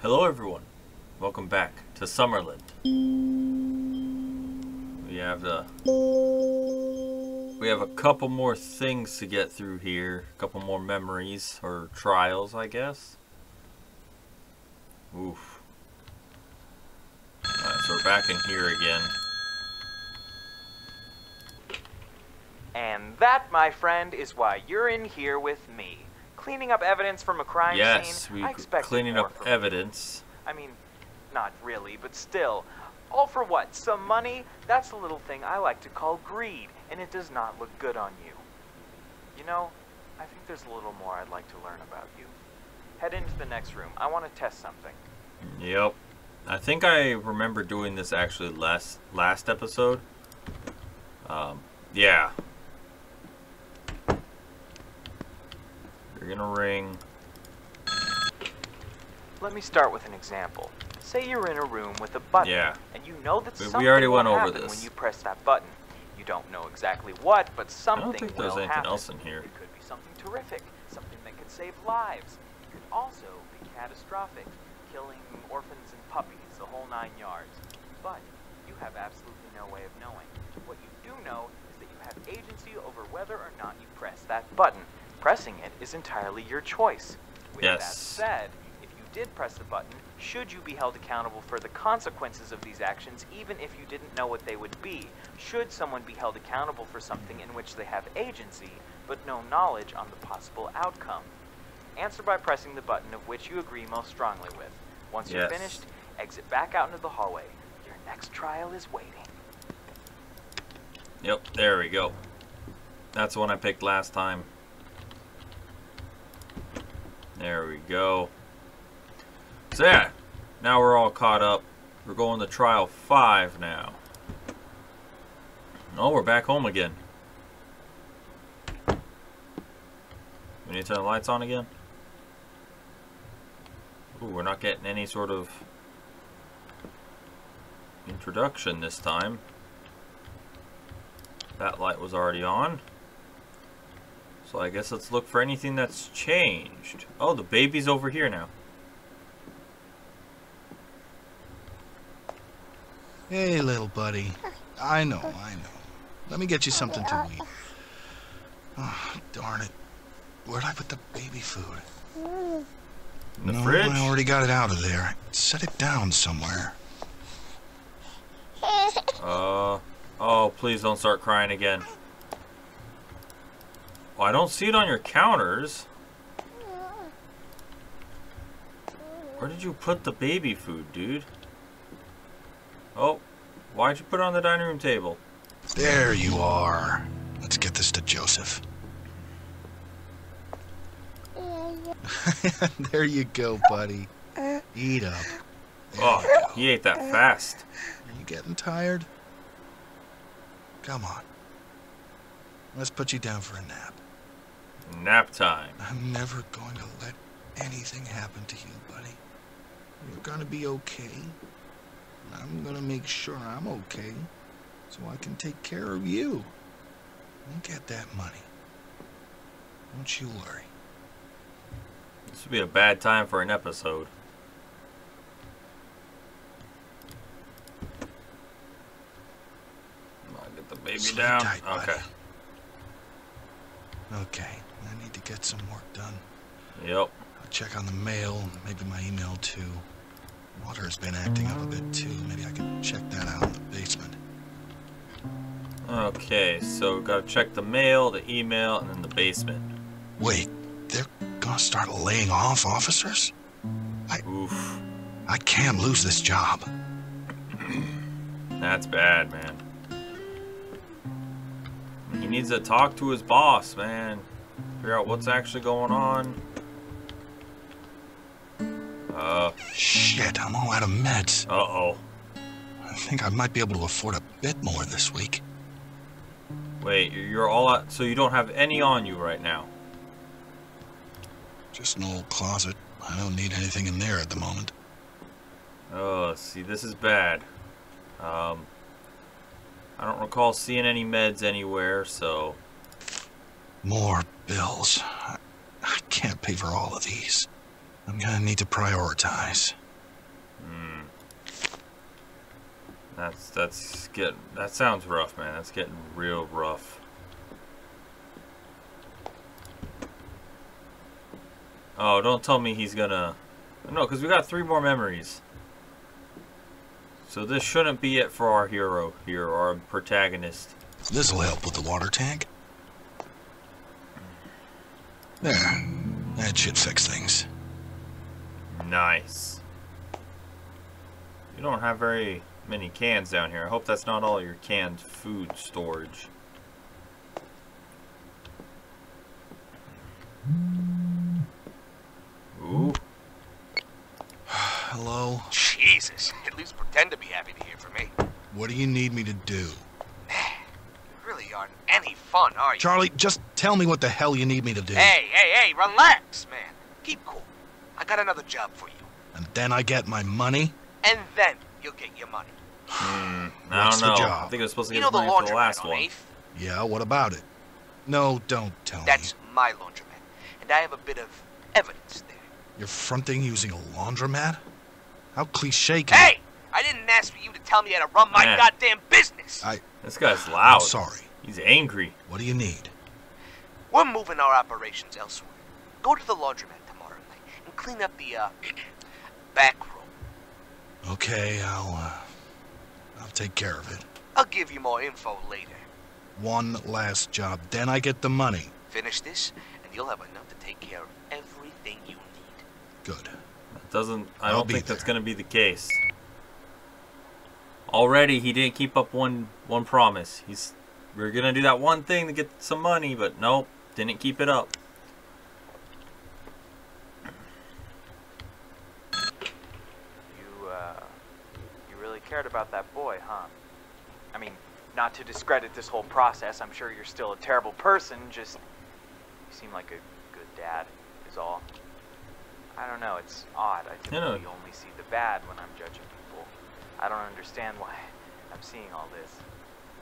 Hello everyone. Welcome back to Summerland. We have the We have a couple more things to get through here. A couple more memories or trials, I guess. Oof. Alright, so we're back in here again. And that, my friend, is why you're in here with me. Cleaning up evidence from a crime Yes, scene. we I expected cleaning up evidence. I mean, not really, but still. All for what? Some money? That's the little thing I like to call greed, and it does not look good on you. You know, I think there's a little more I'd like to learn about you. Head into the next room. I want to test something. Yep. I think I remember doing this actually last last episode. Um, yeah. You're gonna ring. Let me start with an example. Say you're in a room with a button, Yeah. and you know that We- we something already will over happen this. when you press that button. You don't know exactly what, but something will happen. I don't think there's anything happen. else in here. It could be something terrific, something that could save lives. It could also be catastrophic, killing orphans and puppies, the whole nine yards. But you have absolutely no way of knowing. What you do know is that you have agency over whether or not you press that button. Pressing it is entirely your choice. With that said, if you did press the button, should you be held accountable for the consequences of these actions even if you didn't know what they would be? Should someone be held accountable for something in which they have agency but no knowledge on the possible outcome? Answer by pressing the button of which you agree most strongly with. Once you're Yes. finished, exit back out into the hallway. Your next trial is waiting. Yep, there we go. That's the one I picked last time. There we go. So yeah, now we're all caught up. We're going to trial five now. Oh, we're back home again. We need to turn the lights on again. Ooh, we're not getting any sort of introduction this time. That light was already on. So I guess let's look for anything that's changed. Oh, the baby's over here now. Hey, little buddy. I know, I know. Let me get you something to eat. Oh, darn it. Where'd I put the baby food? In the no, fridge? I already got it out of there. Set it down somewhere. Uh, oh, please don't start crying again. Well, I don't see it on your counters. Where did you put the baby food, dude? Oh, why'd you put it on the dining room table? There you are. Let's get this to Joseph. there you go, buddy. Eat up. There Oh, he ate that fast. Are you getting tired? Come on. Let's put you down for a nap. Nap time. I'm never going to let anything happen to you, buddy. You're gonna be okay. I'm gonna make sure I'm okay so I can take care of you and get that money. Don't you worry. This would be a bad time for an episode. I'll get the baby Sleep down. tight, buddy. Okay. I need to get some work done. Yep. I'll check on the mail, maybe my email too. Water has been acting up a bit too. Maybe I can check that out in the basement. Okay, so we've got to check the mail, the email, and then the basement. Wait, they're gonna start laying off officers? Oof. I can't lose this job. That's bad, man. He needs to talk to his boss, man. Figure out what's actually going on. Uh, Shit, I'm all out of meds. uh-oh. I think I might be able to afford a bit more this week. Wait, you're- you're all out, so you don't have any on you right now. Just an old closet. I don't need anything in there at the moment. Oh, see, this is bad. Um, I don't recall seeing any meds anywhere, so More bills. I, can't pay for all of these. I'm gonna need to prioritize. Hmm. That's that's getting that sounds rough, man. That's getting real rough. Oh, don't tell me he's gonna. No, because we got three more memories. So this shouldn't be it for our hero here, our protagonist. This'll help with the water tank. There. That should fix things. Nice. You don't have very many cans down here. I hope that's not all your canned food storage. Ooh. Hello? Jesus, at least pretend to be happy to hear from me. What do you need me to do? You really aren't any fun, are you? Charlie, just tell me what the hell you need me to do. Hey, hey, hey, relax, man. Keep cool. I got another job for you. And then I get my money? And then you'll get your money. Hmm, I What's don't the know. job? I think I was supposed to You get know the money for the last one. 8th? Yeah, what about it? No, don't tell That's me. That's my laundromat. And I have a bit of evidence there. You're fronting using a laundromat? How cliche can Hey! I didn't ask for you to tell me how to run my Man. goddamn business! I... This guy's I'm loud. sorry. He's angry. What do you need? We're moving our operations elsewhere. Go to the laundromat tomorrow night and clean up the, uh, back room. Okay, I'll, uh... I'll take care of it. I'll give you more info later. One last job, then I get the money. Finish this, and you'll have enough to take care of everything you need. Good. That doesn't. I I'll don't be think that's going to be the case. Already, he didn't keep up one one promise. He's we're gonna do that one thing to get some money, but nope, didn't keep it up. You, uh, you really cared about that boy, huh? I mean, not to discredit this whole process, I'm sure you're still a terrible person, just you seem like a good dad, is all. I don't know, it's odd. I You typically only see the bad when I'm judging people. I don't understand why I'm seeing all this.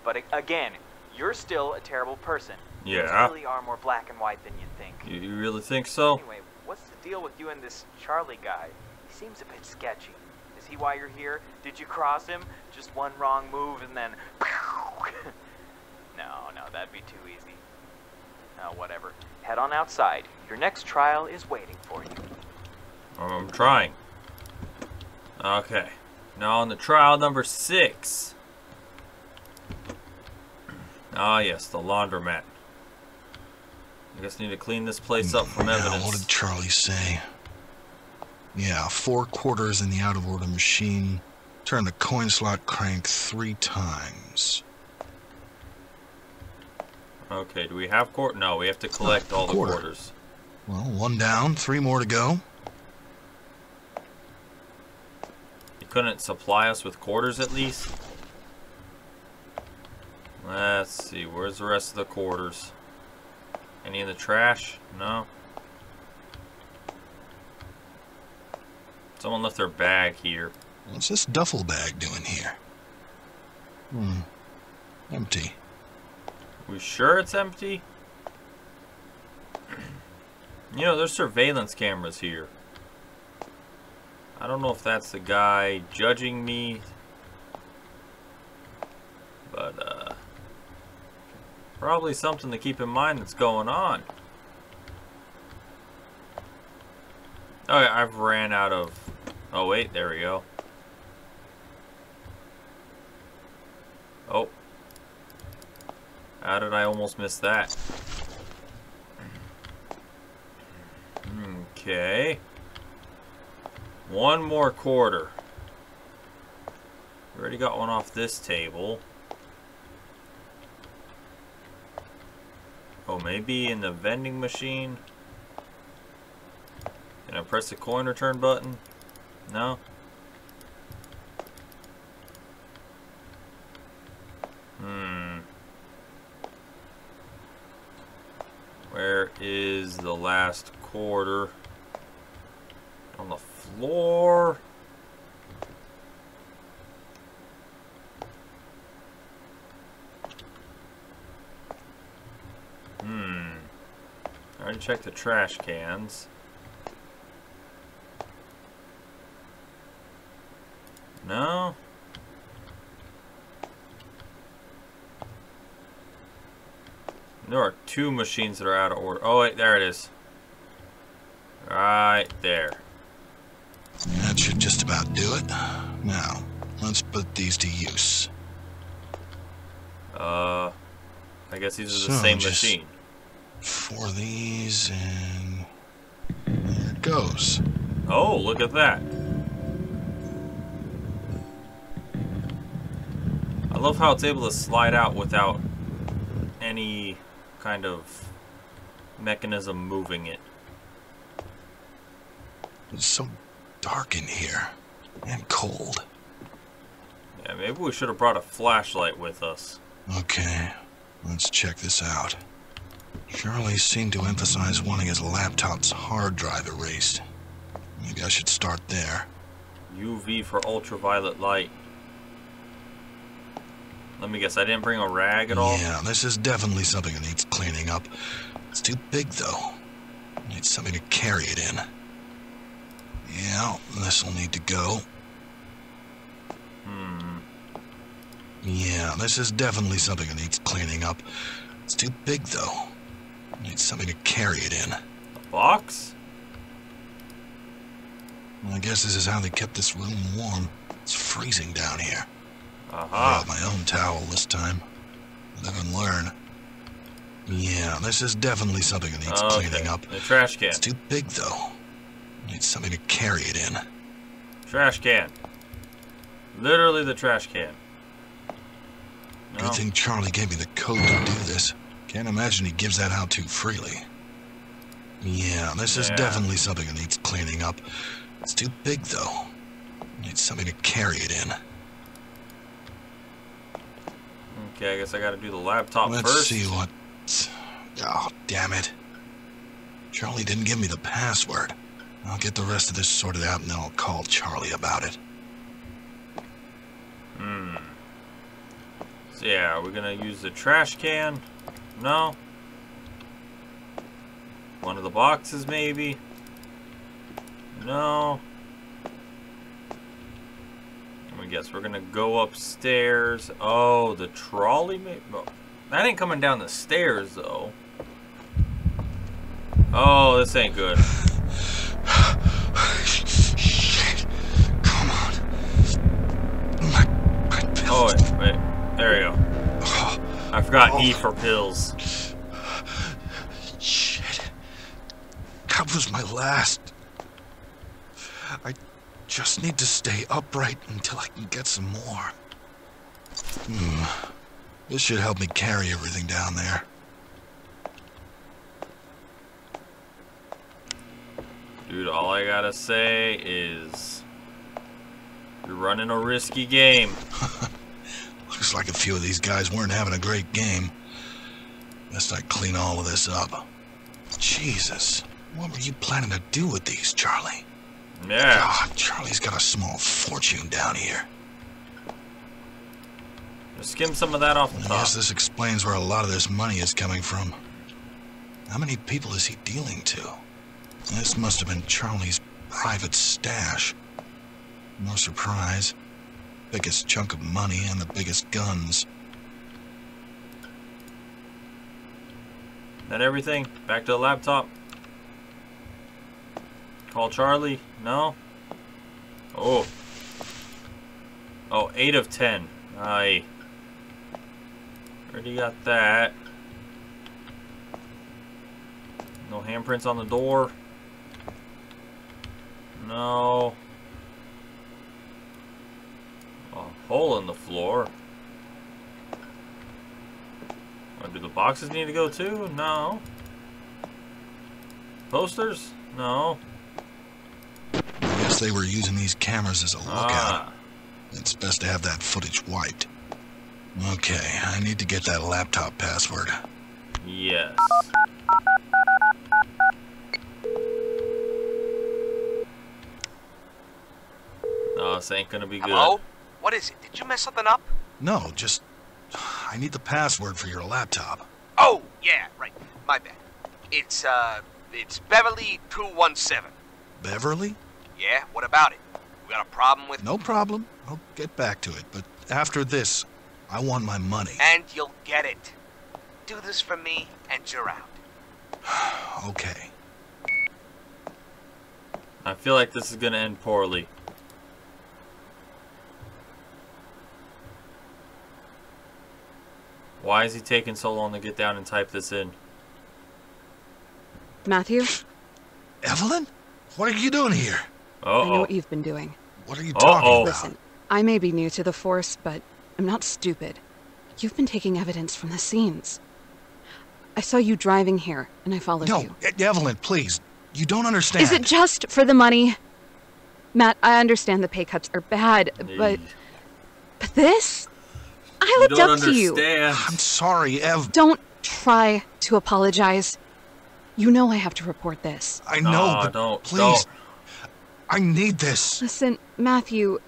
But again, you're still a terrible person. Yeah. really are more black and white than you think. You, you really think so? Anyway, what's the deal with you and this Charlie guy? He seems a bit sketchy. Is he why you're here? Did you cross him? Just one wrong move and then. no, no, that'd be too easy. Oh, whatever. Head on outside. Your next trial is waiting for you. I'm trying. Okay. Now on the trial number six. Ah, yes, the laundromat. I guess I need to clean this place up from Now, evidence. what did Charlie say? Yeah, four quarters in the out-of-order machine. Turn the coin slot crank three times. Okay, do we have court? No, we have to collect all the quarters. Well, one down, three more to go. You couldn't supply us with quarters at least? Let's see, where's the rest of the quarters? Any in the trash? No? Someone left their bag here. What's this duffel bag doing here? Hmm. Empty. We sure it's empty? You know, there's surveillance cameras here. I don't know if that's the guy judging me. But, uh... Probably something to keep in mind that's going on. Oh, yeah, I've ran out of... Oh, wait, there we go. Oh. How did I almost miss that? Okay. One more quarter. We already got one off this table. Oh, maybe in the vending machine? Can I press the coin return button? No? Hmm. Where is the last quarter? lore. Hmm. I didn't the trash cans. No? There are two machines that are out of order. Oh, wait, there it is. Right there. Should just about do it. Now, let's put these to use. Uh, I guess these are the So, same machine. For these, and there it goes. Oh, look at that. I love how it's able to slide out without any kind of mechanism moving it. It's so dark in here, and cold. Yeah, maybe we should have brought a flashlight with us. Okay, let's check this out. Charlie seemed to emphasize wanting his laptop's hard drive erased. Maybe I should start there. UV for ultraviolet light. Let me guess, I didn't bring a rag at all? Yeah, this is definitely something that needs cleaning up. It's too big, though. Needs something to carry it in. Yeah, this'll need to go. Hmm. Yeah, this is definitely something that needs cleaning up. It's too big, though. Need something to carry it in. A box? I guess this is how they kept this room warm. It's freezing down here. I Aha. brought my own towel this time. Live and learn. Yeah, this is definitely something that needs Okay. cleaning up. The trash can. It's too big, though. Needs something to carry it in. Trash can. Literally the trash can. No. Good thing Charlie gave me the code to do this. Can't imagine he gives that out too freely. Yeah, this is definitely something that needs cleaning up. It's too big, though. Need something to carry it in. Okay, I guess I gotta do the laptop Let's first. see what. Oh, damn it. Charlie didn't give me the password. I'll get the rest of this sorted out and then I'll call Charlie about it. Hmm. So yeah, are we gonna use the trash can? No. One of the boxes, maybe? No. Let me guess, we're gonna go upstairs. Oh, the trolley maybe? Oh, that ain't coming down the stairs, though. Oh, this ain't good. Shit. Come on. My, my pills. Oh, wait, wait. There we go. I forgot Oh. E for pills. shit. That was my last. I just need to stay upright until I can get some more. Hmm. This should help me carry everything down there. Dude, all I gotta say is you're running a risky game. Looks like a few of these guys weren't having a great game. Best I clean all of this up. Jesus, what were you planning to do with these, Charlie? Yeah. God, Charlie's got a small fortune down here. Just skim some of that off the I top. guess this explains where a lot of this money is coming from. How many people is he dealing to? This must have been Charlie's private stash. No surprise. Biggest chunk of money and the biggest guns. That everything? Back to the laptop. Call Charlie? No? Oh. Oh, 8 of 10. I Already got that. No handprints on the door. No. A hole in the floor. Oh, do the boxes need to go too? No. Posters? No. I guess they were using these cameras as a lookout. Ah. It's best to have that footage wiped. Okay, I need to get that laptop password. Yes. No, this ain't gonna be good. Hello? What is it? Did you mess something up? No, just. I need the password for your laptop. Oh, yeah, right. My bad. It's, uh, it's Beverly 217. Beverly? Yeah, what about it? We got a problem with... No problem. I'll get back to it. But after this, I want my money. And you'll get it. Do this for me, and you're out. Okay. I feel like this is gonna end poorly. Why is he taking so long to get down and type this in? Matthew, Evelyn? What are you doing here? Oh, I know what you've been doing. What are you Uh-oh. talking about? Listen, I may be new to the Force, but I'm not stupid. You've been taking evidence from the scenes. I saw you driving here, and I followed No, you. E- Evelyn, please. You don't understand. Is it just for the money? Matt, I understand the pay cuts are bad, but but this? I you looked don't up to you. I'm sorry, Ev. Don't try to apologize. You know I have to report this. I know, Nah, but don't, please. don't. I need this. Listen, Matthew,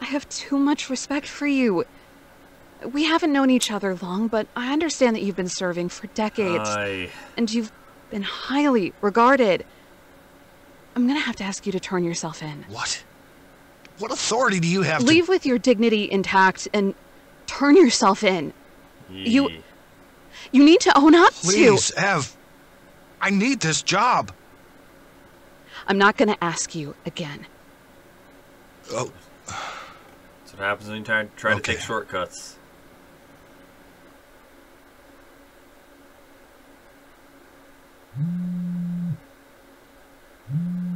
I have too much respect for you. We haven't known each other long, but I understand that you've been serving for decades, I, and you've been highly regarded. I'm gonna have to ask you to turn yourself in. What? What authority do you have Leave with your dignity intact and turn yourself in. You- Yee. You need to own up to... to. Please, Ev. I need this job. I'm not gonna ask you again. Oh, That's what happens when you try, try to take shortcuts.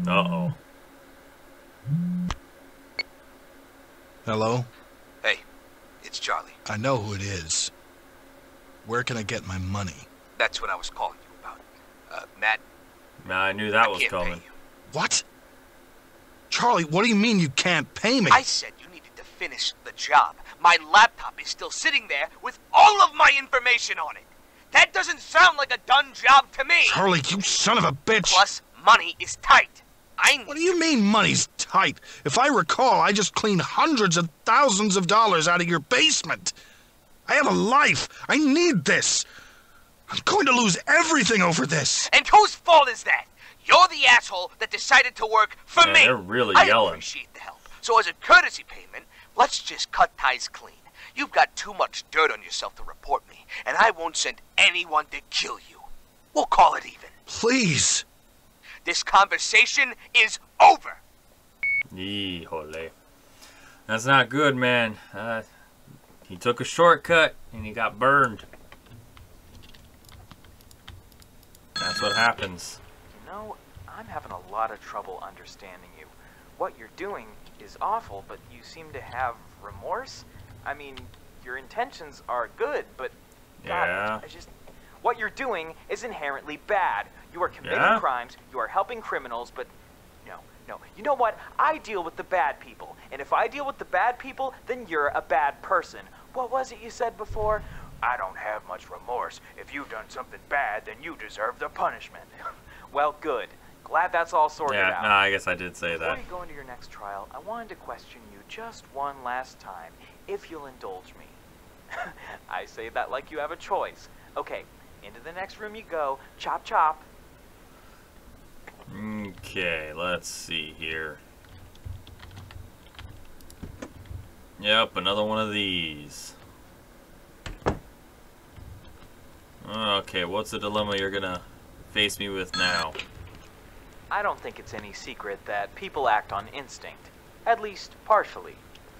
Uh-oh. Hello? Hey, it's Charlie. I know who it is. Where can I get my money? That's what I was calling you about. Uh, Matt, Nah, I knew that I was can't coming. pay you. What? Charlie, what do you mean you can't pay me? I said you needed to finish the job. My laptop is still sitting there with all of my information on it. That doesn't sound like a done job to me. Charlie, you son of a bitch! Plus, money is tight. I What do you mean money's tight? If I recall, I just cleaned hundreds of thousands of dollars out of your basement. I have a life. I need this. I'm going to lose everything over this. And whose fault is that? You're the asshole that decided to work for Yeah, me. they're really I yelling. appreciate the help. So as a courtesy payment, let's just cut ties clean. You've got too much dirt on yourself to report me, and I won't send anyone to kill you. We'll call it even. Please. This conversation is over. Hole. That's not good, man. Uh, he took a shortcut and he got burned. That's what happens. You know, I'm having a lot of trouble understanding you. What you're doing is awful, but you seem to have remorse? I mean, your intentions are good, but God, Yeah. I just what you're doing is inherently bad. You are committing Yeah? crimes, you are helping criminals, but no, no. You know what? I deal with the bad people. And if I deal with the bad people, then you're a bad person. What was it you said before? I don't have much remorse. If you've done something bad, then you deserve the punishment. well, good. Glad that's all sorted Yeah, out. no, I guess I did say Before that. you go into your next trial, I wanted to question you just one last time, if you'll indulge me. I say that like you have a choice. Okay, into the next room you go. Chop chop. Okay, let's see here. Yep, another one of these. Okay, what's the dilemma you're gonna face me with now? I don't think it's any secret that people act on instinct, at least partially.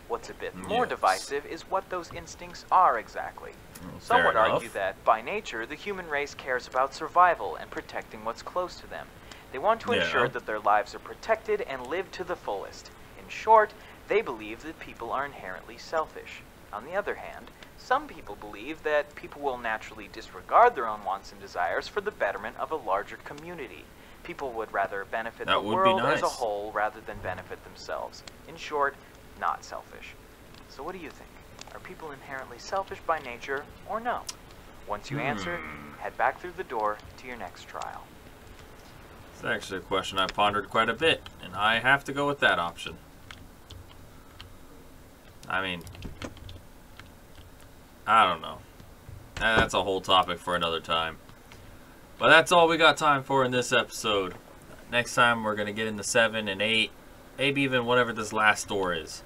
What's a bit more Yes. divisive is what those instincts are exactly. Some Fair would argue that, by nature, the human race cares about survival and protecting what's close to them. They want to Yeah. ensure that their lives are protected and lived to the fullest. In short, they believe that people are inherently selfish. On the other hand, some people believe that people will naturally disregard their own wants and desires for the betterment of a larger community. People would rather benefit That the world as a whole rather than benefit themselves. In short, not selfish. So what do you think? Are people inherently selfish by nature or no? Once you answer, Hmm. head back through the door to your next trial. It's actually a question I pondered quite a bit, and I have to go with that option. I mean, I don't know. That's a whole topic for another time. But that's all we got time for in this episode. Next time we're going to get into 7 and 8, maybe even whatever this last door is.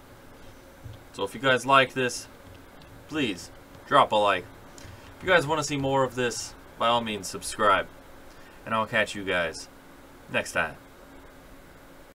So if you guys like this, please drop a like. If you guys want to see more of this, by all means, subscribe. And I'll catch you guys next time.